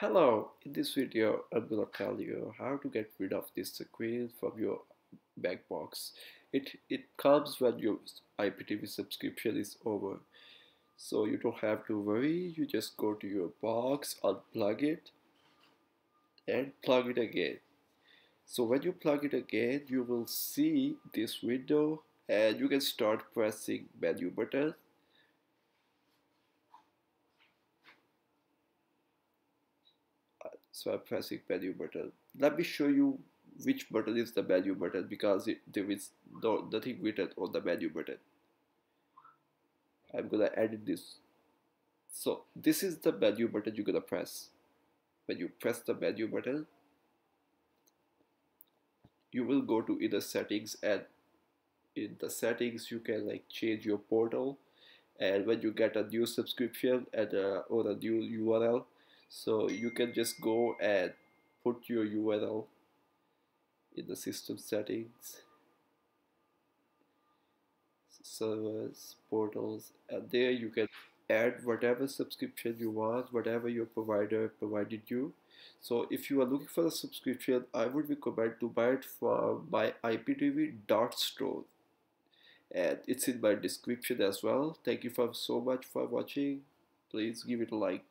Hello, in this video I'm gonna tell you how to get rid of this screen from your box. It, it comes when your IPTV subscription is over. So you don't have to worry, you just go to your box, unplug it and plug it again. So when you plug it again, you will see this window and you can start pressing menu button so I'm pressing menu button. Let me show you which button is the menu button because it, there is no, nothing written on the menu button. I'm gonna edit this. So this is the menu button you're gonna press. When you press the menu button you will go to either settings and in the settings you can like change your portal. And when you get a new subscription and uh, or a new URL so you can just go and put your URL in the system settings servers portals and there you can add whatever subscription you want whatever your provider provided you. So if you are looking for a subscription I would recommend to buy it from my IPTV dot store. And it's in my description as well. Thank you for so much for watching. Please give it a like